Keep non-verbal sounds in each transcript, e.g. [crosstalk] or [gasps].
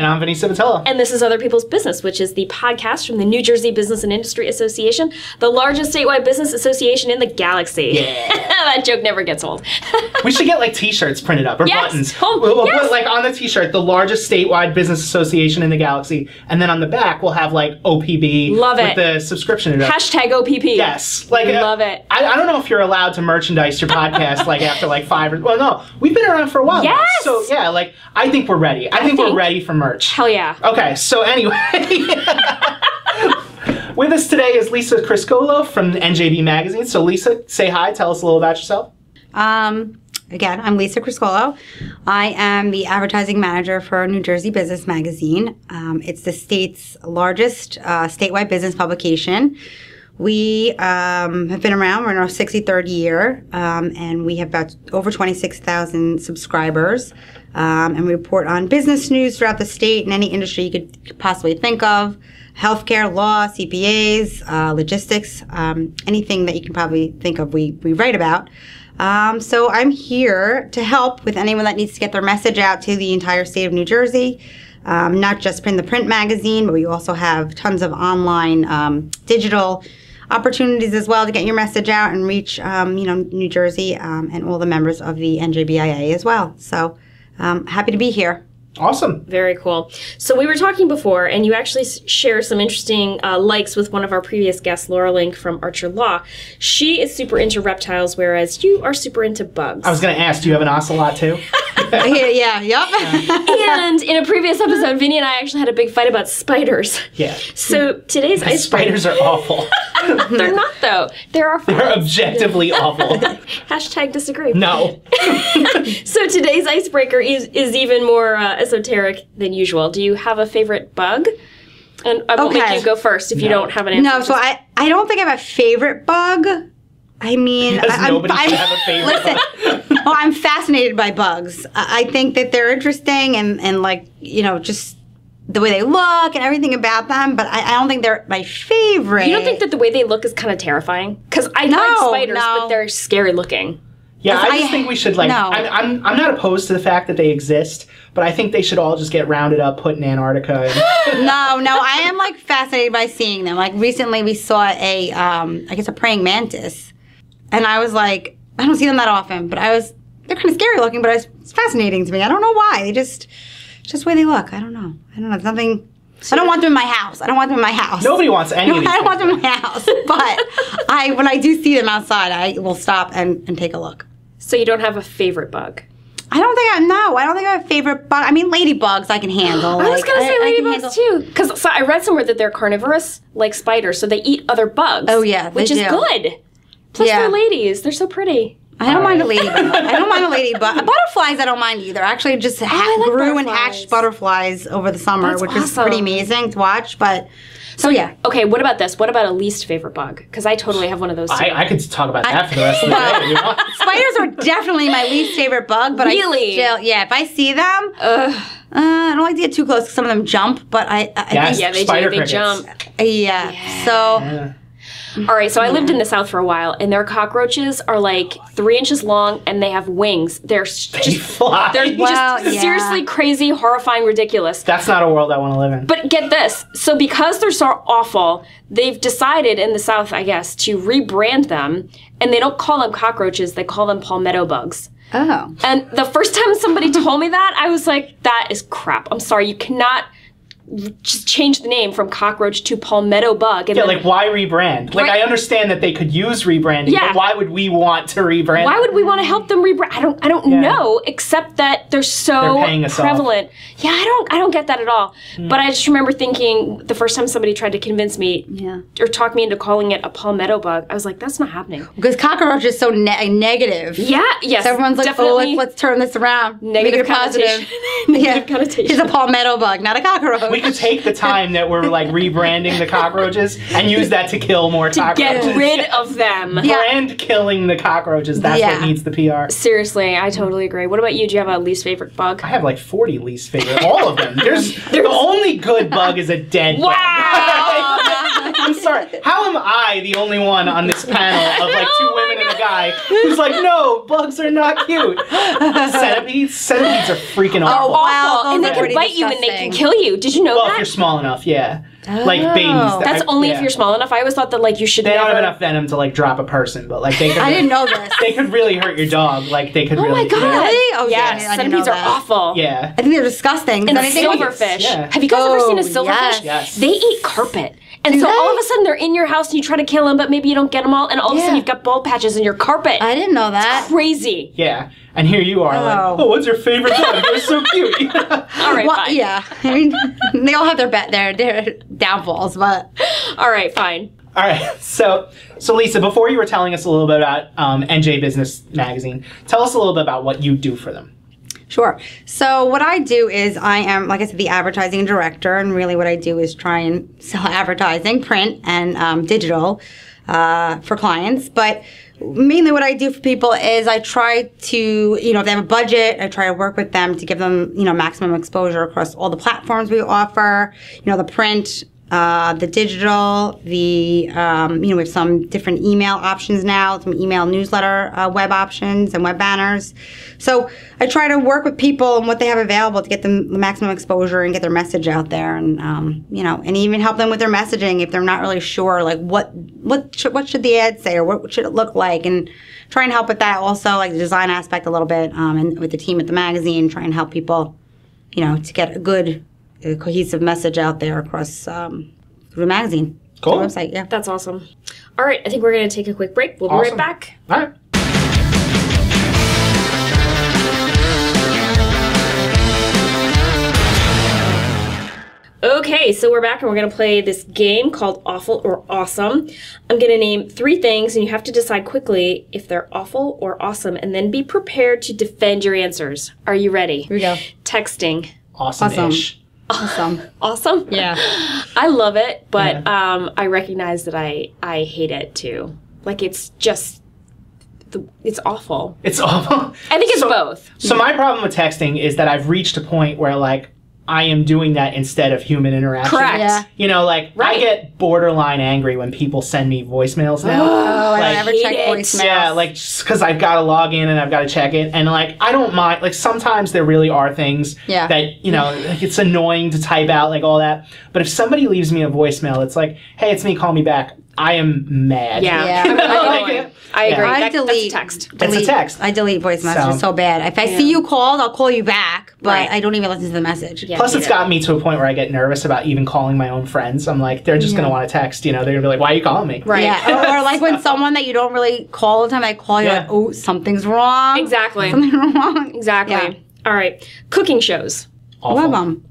And I'm Vinnie Civitillo. And this is Other People's Business, which is the podcast from the New Jersey Business and Industry Association, the largest statewide business association in the galaxy. Yeah. [laughs] that joke never gets old. [laughs] we should get like t-shirts printed up or Yes. buttons. Oh, we'll, we'll yes. put like on the t-shirt the largest statewide business association in the galaxy, and then on the back we'll have like OPB Love it. with it. the subscription. Hashtag OPP. Yes, like uh, Love it. I, I don't know if you're allowed to merchandise your podcast like after like five or well, no, we've been around for a while. now. Yes! So yeah, like I think we're ready. I think, we're ready for merch. Hell yeah. Okay, so anyway. [laughs] With us today is Lisa Criscuolo from NJB Magazine. So, Lisa, say hi. Tell us a little about yourself. Um, again, I'm Lisa Criscuolo. I am the advertising manager for New Jersey Business Magazine. Um, it's the state's largest uh, statewide business publication. We um, have been around. We're in our 63rd year, um, and we have about over 26,000 subscribers. Um, and we report on business news throughout the state and any industry you could possibly think of healthcare, law, CPAs, uh, logistics, um, anything that you can probably think of, we, we write about. Um, so I'm here to help with anyone that needs to get their message out to the entire state of New Jersey. Um, not just print the print magazine, but we also have tons of online digital opportunities as well to get your message out and reach, um, you know, New Jersey um, and all the members of the NJBIA as well. So um, happy to be here. Awesome. Very cool. So we were talking before, and you actually share some interesting uh, likes with one of our previous guests, Laura Link from Archer Law. She is super into reptiles, whereas you are super into bugs. I was going to ask, do you have an ocelot too? [laughs] yeah, yeah, yep. and in a previous episode, Vinnie and I actually had a big fight about spiders. Yeah. So today's ice [laughs] Spiders are awful. [laughs] They're not though. They're our They're objectively [laughs] awful. Hashtag disagree. No. [laughs] So today's icebreaker is is even more uh, esoteric than usual. Do you have a favorite bug? And I won't make you go first if you don't have an answer. No, so I, I don't think I have a favorite bug. I mean, Because I, I'm- nobody I'm- should have a favorite Listen, oh, I'm fascinated by bugs. I I think that they're interesting and, and like, you know, just the way they look and everything about them, but I, I don't think they're my favorite. You don't think that the way they look is kind of terrifying? Because I No, like spiders, no. but they're scary looking. Yeah, I I- just think we should like. no. I'm, I'm I'm not opposed to the fact that they exist, but I think they should all just get rounded up, put in Antarctica. And, [laughs] [laughs] no, no, I am like fascinated by seeing them. Like recently we saw a, um, I guess a praying mantis. And I was like, I don't see them that often, but I was, they're kind of scary looking, but it's, it's fascinating to me. I don't know why. They just, it's just the way they look. I don't know. I don't know. It's nothing. I don't want them in my house. I don't want them in my house. nobody wants any No, [laughs] of these. I don't want them in my house. But [laughs] I, when I do see them outside, I will stop and, and take a look. So you don't have a favorite bug. I don't think I no. I don't think I have a favorite bug. I mean, ladybugs I can handle. I was Like, gonna say I ladybugs handle- too, because so I read somewhere that they're carnivorous, like spiders, so they eat other bugs. Oh, yeah, they which is do. good. Plus, Yeah. they're ladies; they're so pretty. I don't mind a ladybug. I don't mind a ladybug. [laughs] Butterflies, I don't mind either. Actually just ha- I like grew and hatched butterflies over the summer, That's which was pretty amazing to watch. But so yeah, Okay, what about this? What about a least favorite bug? Because I totally have one of those too. I, I could talk about that for the rest of the [laughs] day. You know? [laughs] spiders are definitely my least favorite bug. But Really? I still, yeah, if I see them, Ugh. uh, I don't like to get too close because some of them jump. But I, I Yes. think, yeah, they Spider do. They crickets. jump. yeah. So Yeah. All right, so I lived in the South for a while, and their cockroaches are like three inches long, and they have wings. They're s- They just fly. they're Well, just yeah. seriously crazy, horrifying, ridiculous. That's not a world I want to live in. But get this. So because they're so awful, they've decided in the South, I guess, to rebrand them and they don't call them cockroaches, they call them palmetto bugs. oh, And the first time somebody told me that, I was like, that is crap. I'm sorry, you cannot just change the name from cockroach to palmetto bug. And yeah, then- like why rebrand? Like Right. I understand that they could use rebranding, Yeah. but why would we want to rebrand? why would we want to help them rebrand? I don't I don't Yeah. know, except that they're so They're paying us off. prevalent. Yeah, I don't I don't get that at all. Hmm. But I just remember thinking the first time somebody tried to convince me yeah. or talk me into calling it a palmetto bug, I was like, that's not happening. Because cockroach is so ne- negative. Yeah, yes. So everyone's like, oh, let's, let's turn this around. Negative Make it positive. connotation. [laughs] Negative connotation. It's a palmetto bug, not a cockroach. we could take the time that we're like rebranding the cockroaches and use that to kill more Get cockroaches. Get rid of them. [laughs] Yeah. Brand killing the cockroaches. That's Yeah. what needs the PR. Seriously, I totally agree. What about you? Do you have a least favorite bug? I have like 40 least favorite. All of them. There's, [laughs] the only good bug is a dead bug. Wow! I'm sorry. How am I the only one on this panel of like two oh women and a guy who's like, no, bugs are not cute. Centipedes, centipedes are freaking awful. Oh wow. Awful. And those they can pretty bite you and they can disgusting. kill you. Did you know that? well, if you're small enough, yeah. Like oh. babies. Oh. That's I- only yeah. if you're small enough. I always thought that like you should They don't never. have enough venom to like drop a person, but like they could. I didn't know this. They could really hurt your dog. Like they could Oh really. my god! Really? Oh, yeah, yes, I didn't know centipedes are that. awful. Yeah. I think they're disgusting. And Does anything- silverfish. Yeah. Have you guys ever seen a Oh, silverfish? yes. Yes. They eat carpet. And Do so all of a sudden they're in your house and you try to kill them, but maybe you don't get them all, and all of a sudden you've got bald patches in your carpet. I didn't know that. Crazy. Yeah. And here you are, Oh. like, oh, what's your favorite dog? You're so cute. [laughs] All right, Well, fine. yeah. [laughs] I mean, they all have their bet their their downfalls, but [laughs] All right, fine. All right. So, so Lisa, before you were telling us a little bit about um, NJ Business Magazine, tell us a little bit about what you do for them. Sure. So what I do is I am, like I said, the advertising director, and really what I do is try and [laughs] sell advertising, print and um, digital, uh, for clients. But mainly what I do for people is I try to, you know, if they have a budget, I try to work with them to give them, you know, maximum exposure across all the platforms we offer. You know, the print. Uh, the digital, the um, you know, we have some different email options now, some email newsletter uh, web options and web banners. So I try to work with people and what they have available to get them the maximum exposure and get their message out there, and um, you know, and even help them with their messaging if they're not really sure, like what what should, what should the ad say or what should it look like, and try and help with that also, like the design aspect a little bit, um, and with the team at the magazine, try and help people, you know, to get a good uh, cohesive message out there across um, through the magazine, Cool. the website. Yeah. That's awesome. All right, I think we're going to take a quick break. We'll be Awesome. right back. All right. Okay, so we're back and we're going to play this game called Awful or Awesome. I'm going to name three things and you have to decide quickly if they're awful or awesome and then be prepared to defend your answers. Are you ready? Here we go. Texting. Awesome-ish. Awesome. Awesome? [laughs] Awesome. Yeah. I love it, but um, I recognize that I, I hate it too. Like it's just, the, it's awful. It's awful. I think it's So- both. So my problem with texting is that I've reached a point where like I am doing that instead of human interaction. Correct. Yeah. You know, like I get borderline angry when people send me voicemails now. [gasps] Oh, I Like- don't ever Hate check it. voicemails. Yeah, like just because I've got to log in and I've got to check it, and like I don't mind. Like sometimes there really are things Yeah. that you know like, it's annoying to type out like all that. But if somebody leaves me a voicemail, it's like, hey, it's me, call me back. I am mad. Yeah. Yeah. [laughs] I'm Like. I agree. Yeah. I That- delete. That's a text. It's a text. I delete voice messages So- so, bad. If I Yeah. see you called, I'll call you back, but Right. I don't even listen to the message. Yeah. Plus, hate it's it. got me to a point where I get nervous about even calling my own friends. I'm like, they're just gonna want to text. You know, they're gonna be like, "Why are you calling me?" Right. Yeah. Or, [laughs] or like when someone that you don't really call all the time, I call you Yeah. like, oh, something's wrong. Exactly. Something [laughs] wrong. Exactly. Yeah. All right. Cooking shows. Awful. Love them.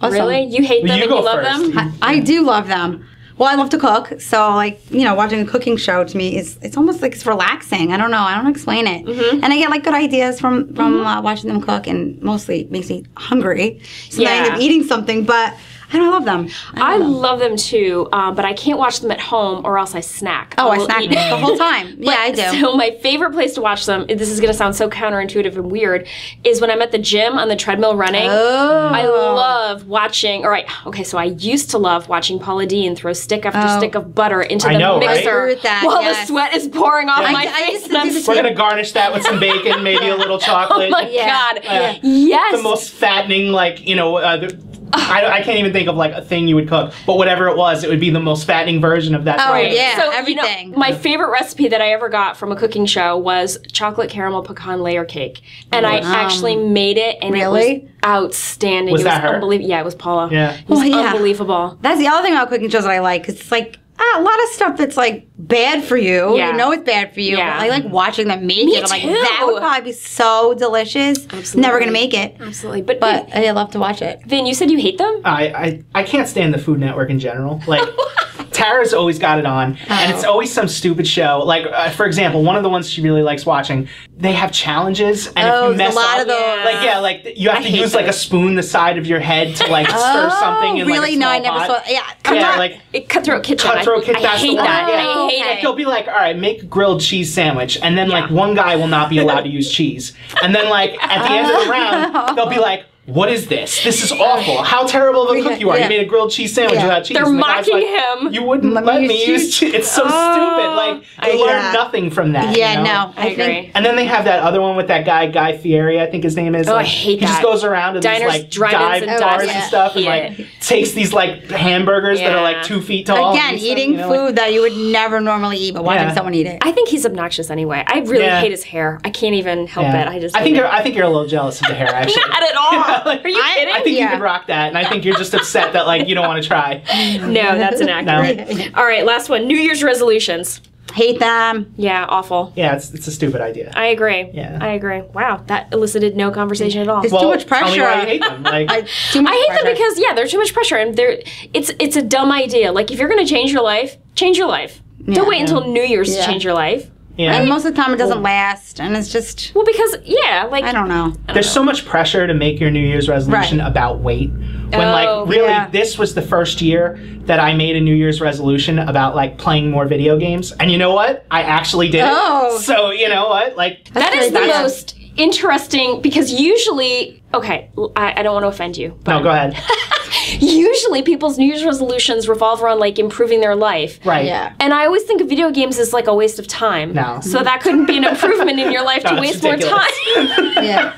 Awesome. Really? You hate Well, them you and you love first. them? I, I do love them. Well, I love to cook, so like you know, watching a cooking show to me is it's almost like it's relaxing. I don't know, I don't explain it, Mm-hmm. and I get like good ideas from from uh, watching them cook, and mostly makes me hungry. So then I end up eating something, but I don't love them. I love them. love them too, um, but I can't watch them at home or else I snack. Oh, I will snack the whole [laughs] time. Yeah, I do. So my favorite place to watch them, this is going to sound so counterintuitive and weird, is when I'm at the gym on the treadmill running. Oh. I love watching. All right, okay, so I used to love watching Paula Deen throw stick after Oh. stick of butter into I the know, mixer I agree with that, while yes. the sweat is pouring off Yeah. my I- I face. used to and do the We're gonna garnish that with some bacon, maybe a little chocolate. [laughs] oh my Yeah. god, Yeah. yes. the most fattening, like you know, uh, the, I, I can't even think of like a thing you would cook, but whatever it was, it would be the most fattening version of that. Oh, thing. yeah. So, everything. You know, my favorite recipe that I ever got from a cooking show was chocolate caramel pecan layer cake, and I actually made it, and it was outstanding. Was it that was her? unbelievable. Yeah, it was Paula. Yeah. it was Oh, yeah. unbelievable. That's the other thing about cooking shows that I like. 'cause it's like ah, a lot of stuff that's like bad for you. Yeah. You know it's bad for you. Yeah. But I like watching them make Me it. I'm like, too. that would probably be so delicious. Absolutely. Never gonna make it, Absolutely, but but I love to watch it. Vin, you said you hate them. I, I I can't stand the Food Network in general. Like [laughs] Tara's always got it on, and it's always some stupid show. Like uh, for example, one of the ones she really likes watching they have challenges, and Oh, if you mess a lot up, of those. like yeah, like you have I to hate use like a spoon the side of your head to like stir something. In, Oh, really? like, a no, I never pot. saw. Yeah, Yeah, Cutthroat- like It- Cutthroat Kitchen. Cutthroat I, Kitchen, I that's the hate one. that. Yeah. I hate Okay. it. They'll be like, all right, make a grilled cheese sandwich, and then like one guy will not be allowed to use cheese, and then like at the end of the [laughs] round, they'll be like. What is this? This is awful. [laughs] How terrible of a cook you are. Yeah. You made a grilled cheese sandwich Yeah. without cheese. They're the mocking like, him. You wouldn't Let let, me me use use cheese. cheese. It's so Oh. stupid. Like I- you learn yeah. nothing from that. Yeah, you know? no, I I, agree. think And then they have that other one with that guy, Guy Fieri, I think his name is. Oh, I like, hate He just goes around to Diners, these like drive-ins, dive and bars dives. and stuff, and like takes these like hamburgers that are like two feet tall. again, eats them, eating you know, like- food that you would never normally eat, but watching Yeah. someone eat it. I think he's obnoxious anyway. I really hate his hair. I can't even help it. I just I think you're. I think you're a little jealous of the hair, [laughs] actually. not at all. [laughs] [laughs] Like, Are you I- kidding? I think you Yeah. could rock that, and I think you're just upset that like you don't want to try. [laughs] no, that's inaccurate. [laughs] All right, last one. New Year's resolutions. Hate them. Yeah, awful. Yeah, it's, it's a stupid idea. I agree. Yeah. I agree. Wow, that elicited no conversation at all. It's well, too much Tell me pressure. why you hate them. Like, I, too much I hate them pressure. because yeah, there's too much pressure, and there, it's it's a dumb idea. Like if you're gonna change your life, change your life. Yeah. Don't wait until New Year's Yeah. to change your life. Yeah. and most of the time it doesn't last, and it's just Well, because yeah, like I don't know. There's so much pressure to make your New Year's resolution Right. about weight. When Oh, like really yeah. this was the first year that I made a New Year's resolution about like playing more video games. And you know what? I actually did it. Oh. So you know what? Like that is the great. Most interesting because usually, okay, I, I don't want to offend you, but No, go ahead. [laughs] usually people's New Year's resolutions revolve around like improving their life. Right. Yeah. And I always think of video games as like a waste of time. No. So that couldn't be an improvement in your life [laughs] No, to it's waste more time. [laughs] Yeah.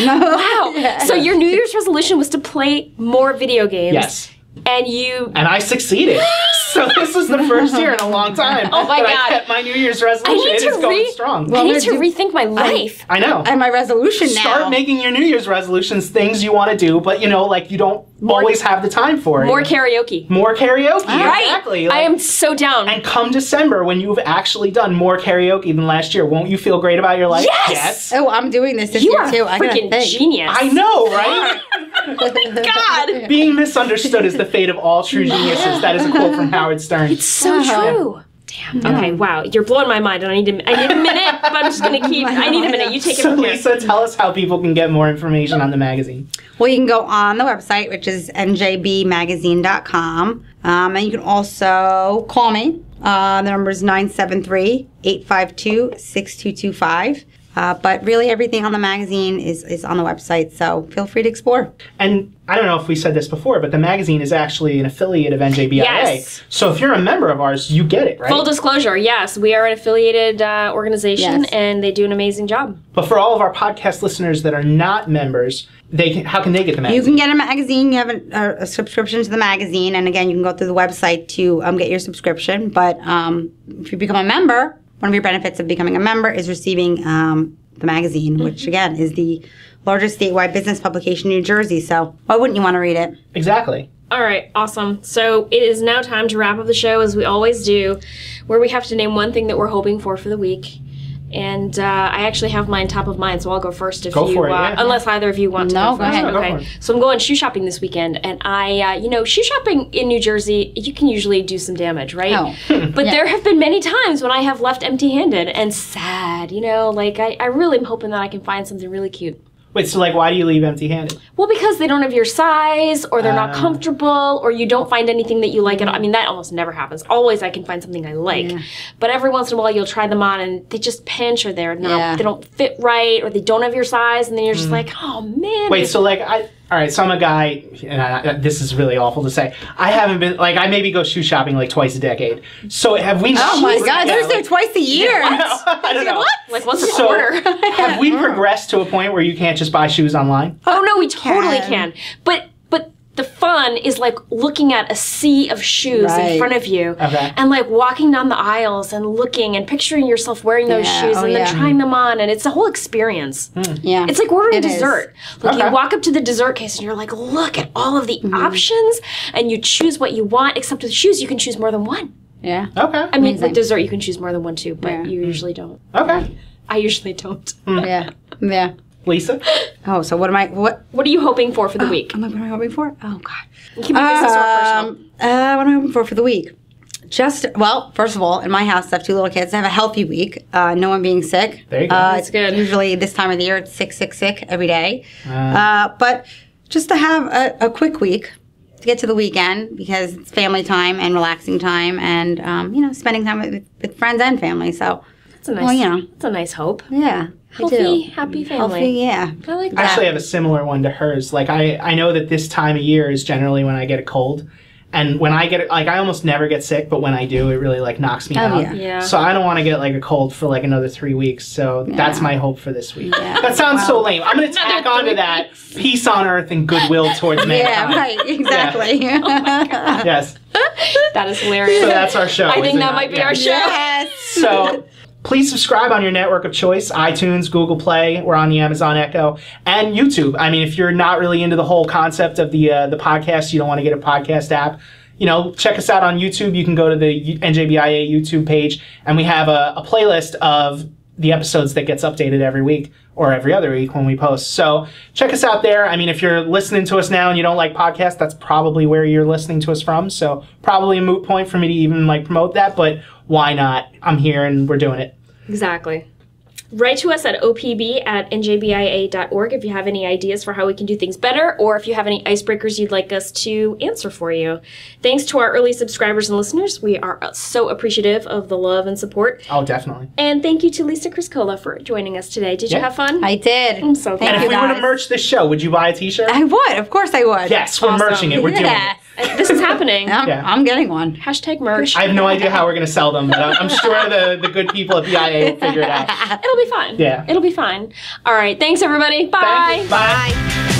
No. [laughs] Wow. Yeah. So your New Year's resolution was to play more video games. Yes. And you And I succeeded. [gasps] so this was the first year in a long [laughs] oh time. Oh my that God. I kept my New Year's resolution. need and to it's going re- strong. Well, I need to do- rethink my life. I know. And my resolution now. Start making your New Year's resolutions things you want to do, but you know, like you don't always have the time for it. more karaoke. more karaoke. Right. Exactly. I am so down. And come December, when you've actually done more karaoke than last year, won't you feel great about your life? Yes! oh, I'm doing this this you year are too. a I gotta freaking genius. I know, right? [laughs] Oh God. Being misunderstood is the fate of all true geniuses. That is a quote from Howard Stern. It's so Uh-huh. true. Damn. Okay. Wow. You're blowing my mind, and I need a, I need a minute. But I'm just gonna [laughs] keep. I need a minute. You take it So, from here. Lisa, tell us how people can get more information on the magazine. Well, you can go on the website, which is njbmagazine.com. Um, and you can also call me. Uh, the number is 973 852 6225. Uh, But really, everything on the magazine is, is on the website, so feel free to explore. And I don't know if we said this before, but the magazine is actually an affiliate of NJBIA. Yes. So if you're a member of ours, you get it, right? Full disclosure, yes, we are an affiliated uh, organization, Yes. and they do an amazing job. but for all of our podcast listeners that are not members, they can, how can they get the magazine? You can get a magazine. You have a, a, a subscription to the magazine, and again, you can go through the website to um, get your subscription. But um, if you become a member, one of your benefits of becoming a member is receiving um, the magazine, which again is the largest statewide business publication in New Jersey. So why wouldn't you want to read it? exactly. All right, awesome. So it is now time to wrap up the show as we always do, where we have to name one thing that we're hoping for for the week. And uh, I actually have mine top of mind, so I'll go first if Go you, for it, uh, yeah. unless either of you want to No, go go first. ahead. No, go okay. for it. So I'm going shoe shopping this weekend, and I, uh, you know, shoe shopping in New Jersey, you can usually do some damage, right? Oh. [laughs] But Yeah. there have been many times when I have left empty-handed and sad. You know, like I, I really am hoping that I can find something really cute. Wait, so like, why do you leave empty-handed? Well, because they don't have your size, or they're not Ah. comfortable, or you don't find anything that you like at all. I mean, that almost never happens. Always, I can find something I like. Yeah. But every once in a while, you'll try them on, and they just pinch, or they're not, Yeah. they don't fit right, or they don't have your size, and then you're just like, oh man. Wait, so like I all right, so I'm a guy, and I, this is really awful to say. I haven't been like I maybe go shoe shopping like twice a decade. So have we? Oh my God, Yeah, there's there twice a year. [laughs] I don't know. What? like once a So quarter. [laughs] have we progressed to a point where you can't just buy shoes online? oh no, we totally can. can. But but the fun is like looking at a sea of shoes in front of you Okay. and like walking down the aisles and looking and picturing yourself wearing those Yeah, shoes oh, and then yeah. trying them on and it's a whole experience. Hmm. yeah. It's like ordering It is. dessert. Like Okay. you walk up to the dessert case and you're like, look at all of the mm-hmm. options, and you choose what you want. Except with shoes, you can choose more than one. yeah. Okay. I mean, Amazing. with dessert, you can choose more than one too, but Yeah. you hmm. usually don't. Okay. I usually don't. Hmm. Yeah. Yeah. Lisa? Oh, so what am I? What What are you hoping for for the week? am I? What am I hoping for? Oh God. You can make this personal. Um, uh, what am I hoping for for the week? Just well, first of all, in my house, I have two little kids. I have a healthy week. Uh, no one being sick. There you go. Uh, That's good. Usually this time of the year, it's sick, sick, sick every day. Uh, Uh, but just to have a, a quick week to get to the weekend because it's family time and relaxing time and um, you know spending time with, with friends and family. So That's a nice. Well, you know. That's a nice hope. yeah, I Healthy, do. happy mm. family. Healthy, yeah. I like I that. actually have a similar one to hers. Like I, I know that this time of year is generally when I get a cold. And when I get it, like I almost never get sick, but when I do, it really like knocks me Oh, out. yeah. Yeah. So I don't want to get like a cold for like another three weeks. So that's my hope for this week. Yeah. That sounds so lame. I'm gonna tack Another onto that peace on earth and goodwill towards [laughs] mankind. [laughs] Yeah, right, exactly. Oh yes. that is hilarious. So that's our show. I think that not? might be Yeah. our show. yes. So please subscribe on your network of choice iTunes, Google Play, we're on the Amazon Echo, and YouTube. I mean, if you're not really into the whole concept of the uh, the podcast, you don't want to get a podcast app. You know, check us out on YouTube. You can go to the NJBIA YouTube page, and we have a, a playlist of the episodes that gets updated every week or every other week when we post. So check us out there. I mean, if you're listening to us now and you don't like podcasts, that's probably where you're listening to us from. So probably a moot point for me to even like promote that, but why not? I'm here and we're doing it. Exactly. Write to us at opb at njbia.org if you have any ideas for how we can do things better or if you have any icebreakers you'd like us to answer for you. Thanks to our early subscribers and listeners. We are uh, so appreciative of the love and support. Oh, definitely. And thank you to Lisa Criscuolo for joining us today. Did you have fun? I did. I'm so Thank glad. And if we were to guys. merch this show, would you buy a t-shirt? I would, of course I would. Yes, we're Awesome. merching it. We're doing it. Uh, this is happening. I'm, Yeah. I'm getting one. Hashtag merch. I have no idea how we're going to sell them, but I'm I'm sure the, the good people at BIA will figure it out. It'll [laughs] be fine. Yeah. It'll be fine. All right. Thanks, everybody. Bye. Thank you. Bye. Bye.